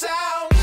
sound.